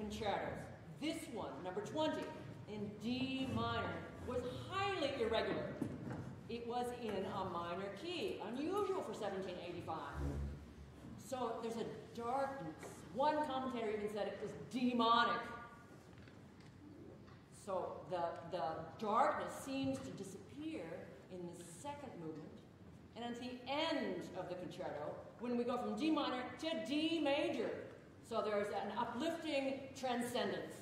concertos. This one, number 20, in D minor, was highly irregular. It was in a minor key, unusual for 1785. So there's a darkness. One commentator even said it was demonic. So the, the darkness seems to disappear in the second movement. And at the end of the concerto, when we go from D minor to D major, so there's an uplifting transcendence.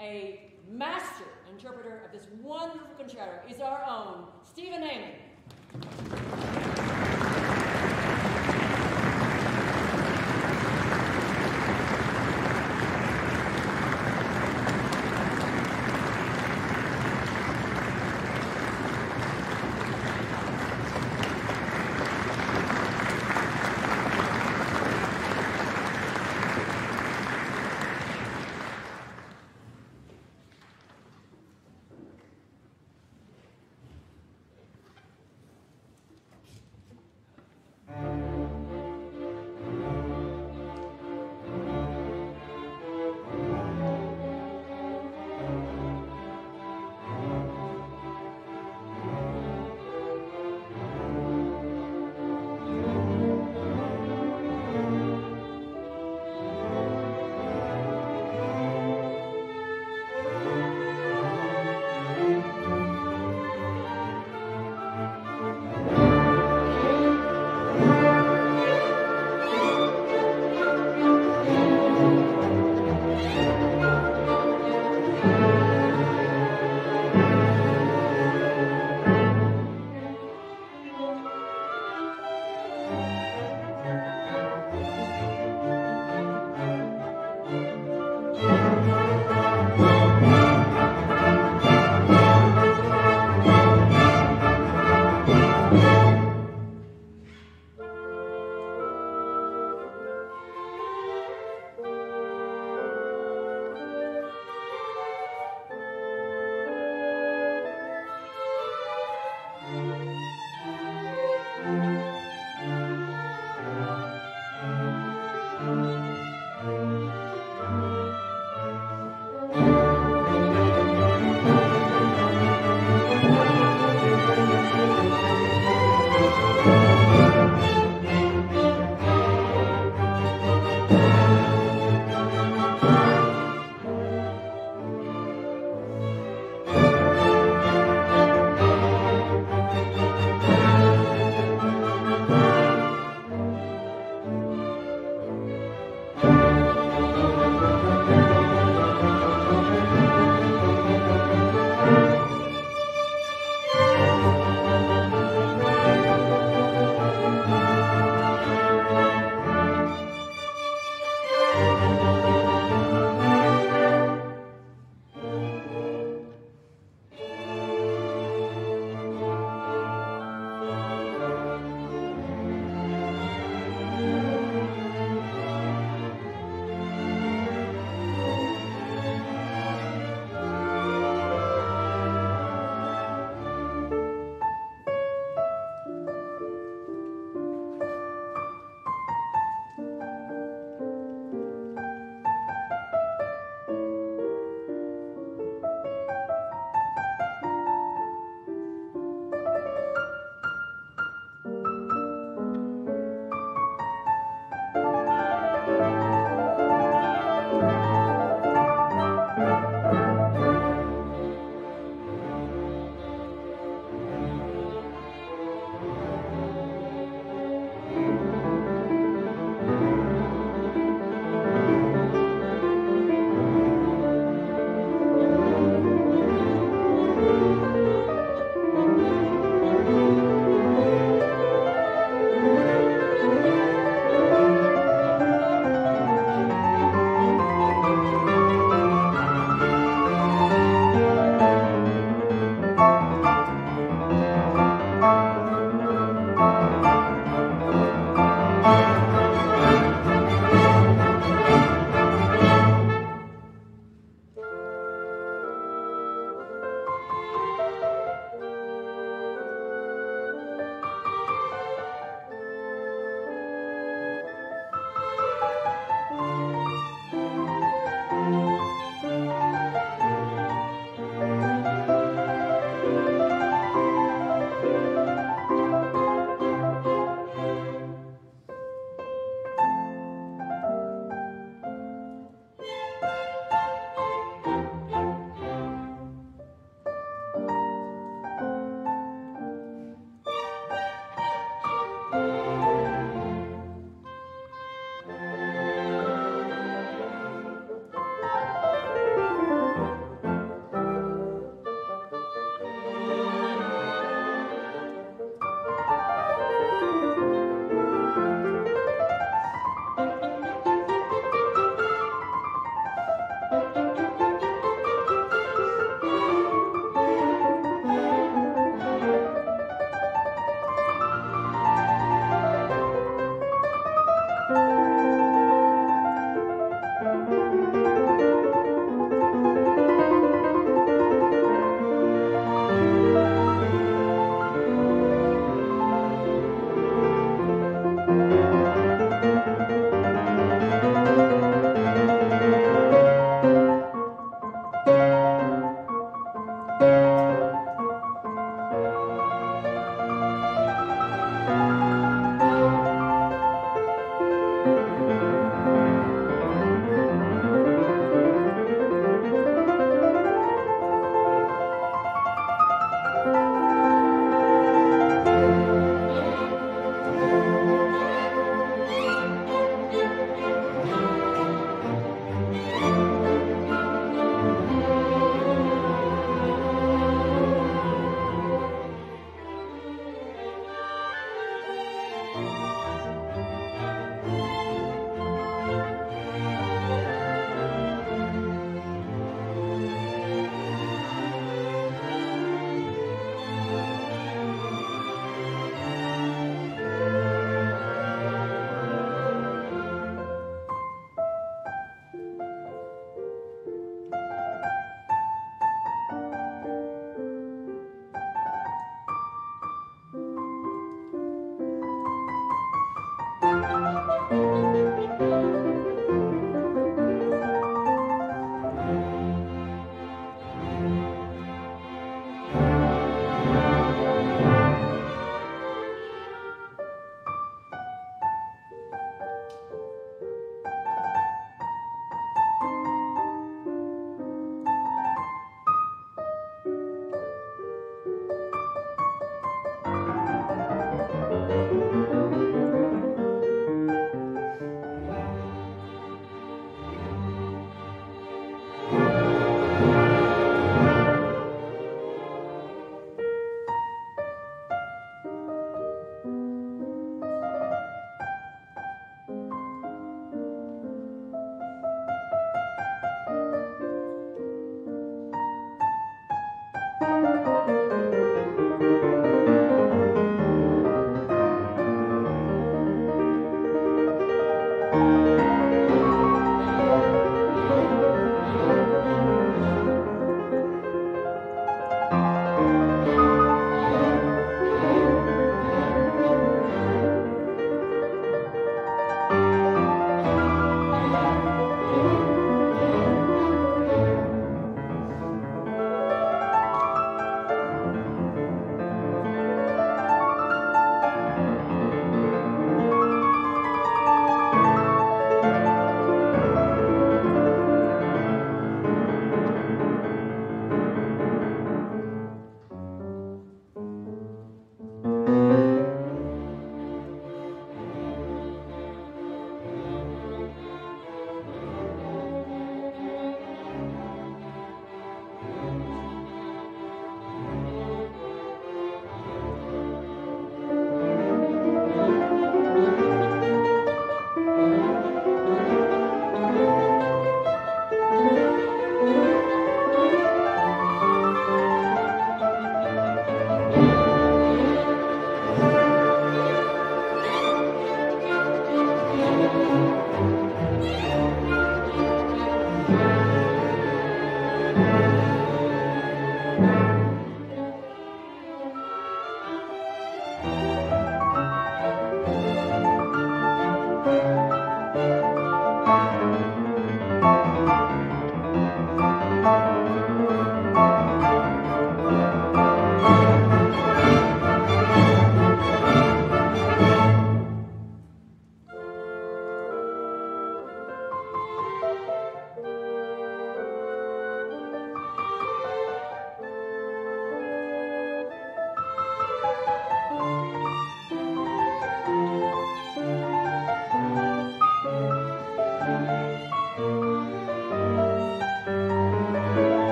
A master interpreter of this wonderful concerto is our own Stephen Heyman.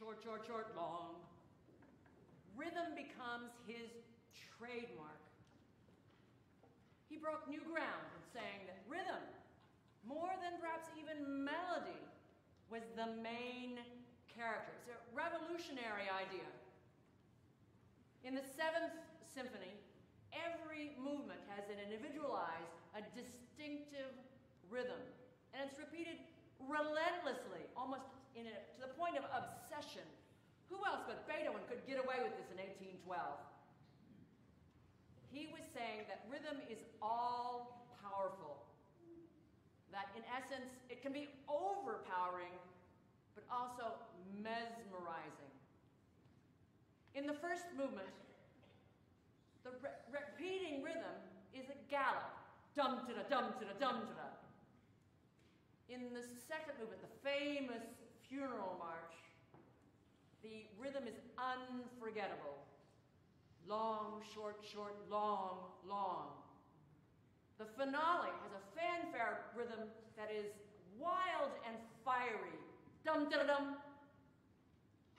Short, short, short, long, rhythm becomes his trademark. He broke new ground in saying that rhythm, more than perhaps even melody, was the main character. It's a revolutionary idea. In the Seventh Symphony, every movement has an individualized, a distinctive rhythm. And it's repeated relentlessly, almost a, to the point of obsession. Who else but Beethoven could get away with this in 1812? He was saying that rhythm is all powerful. That in essence, it can be overpowering, but also mesmerizing. In the first movement, the re repeating rhythm is a gallop. Dum da dum da dum da. In the second movement, the famous funeral march, the rhythm is unforgettable. Long, short, short, long, long. The finale has a fanfare rhythm that is wild and fiery. Dum da dum.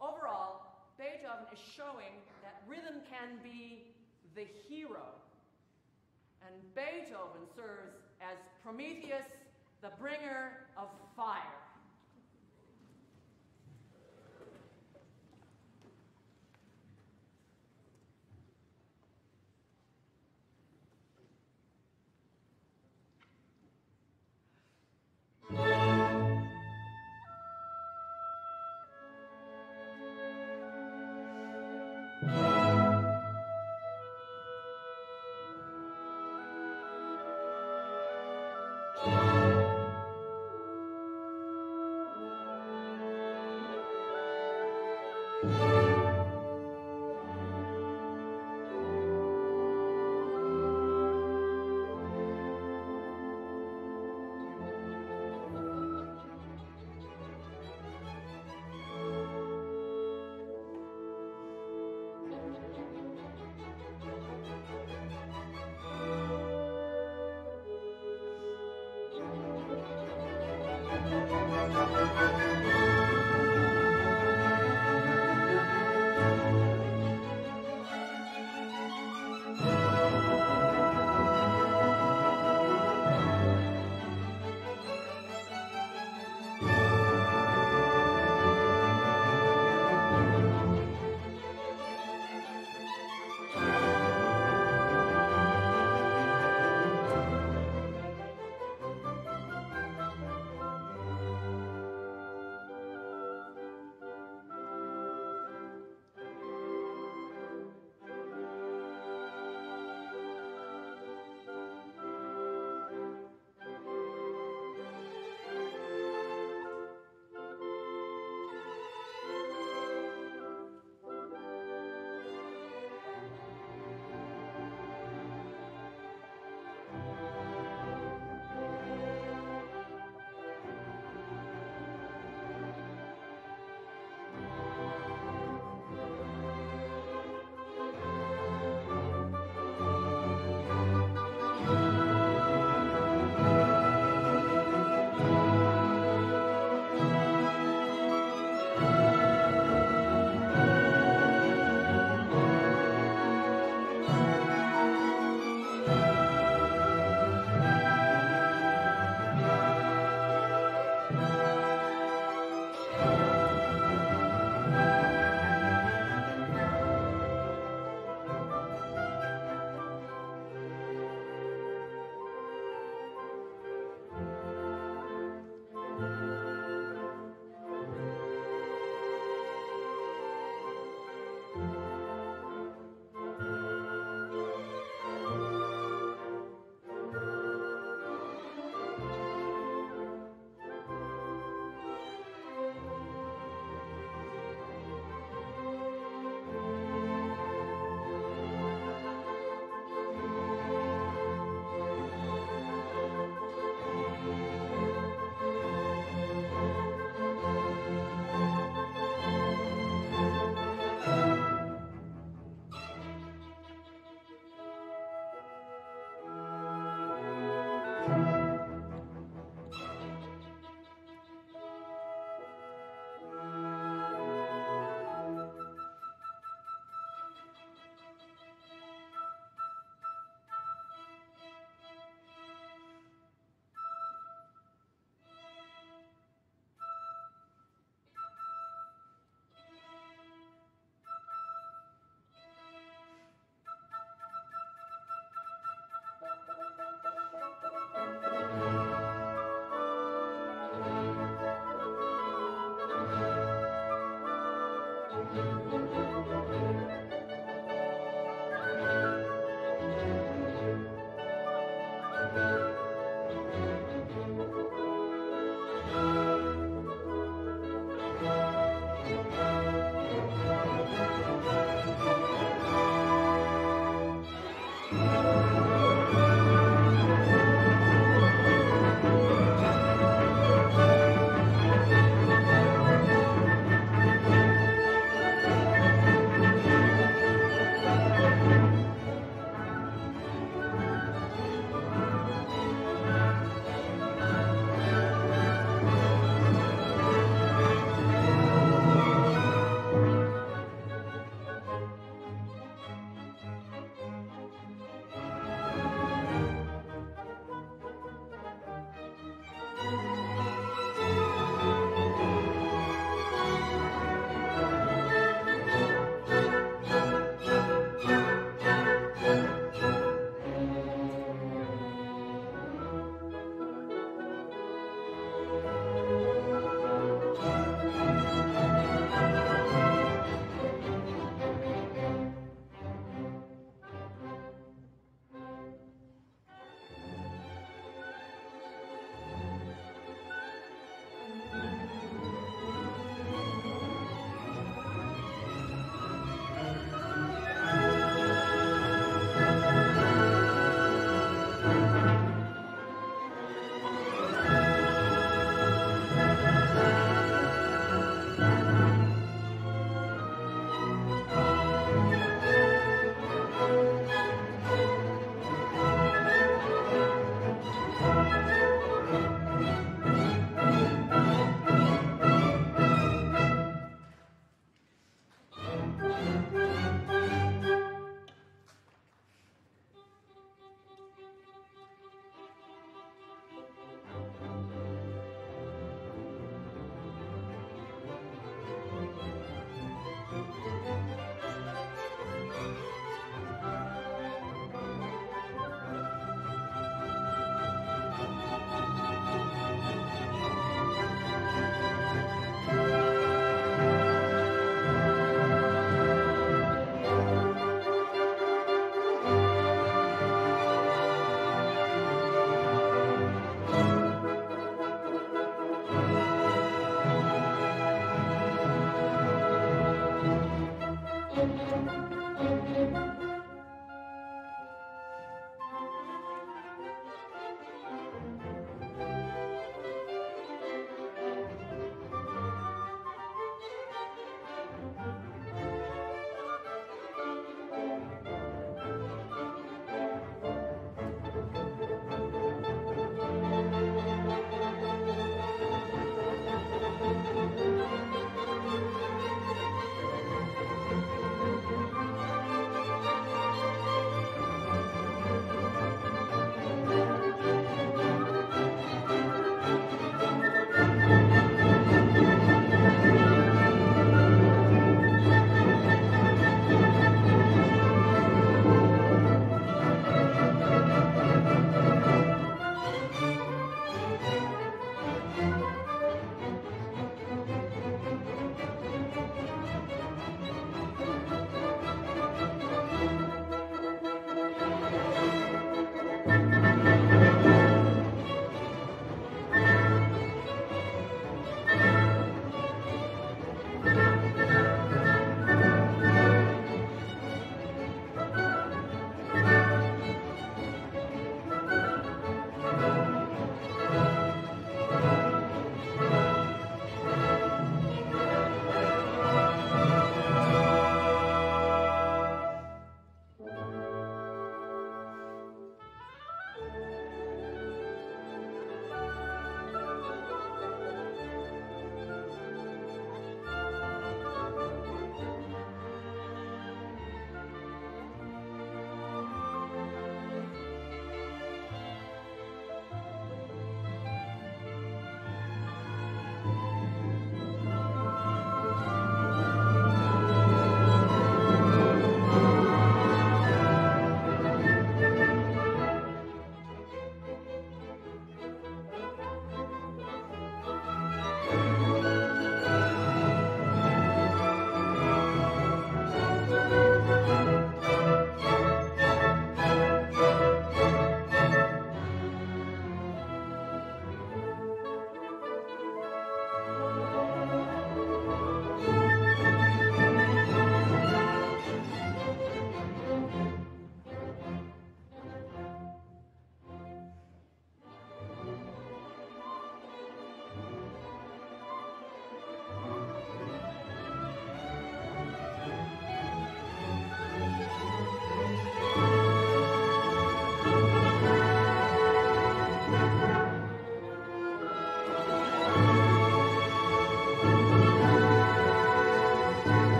Overall, Beethoven is showing that rhythm can be the hero. And Beethoven serves as Prometheus, the bringer of fire.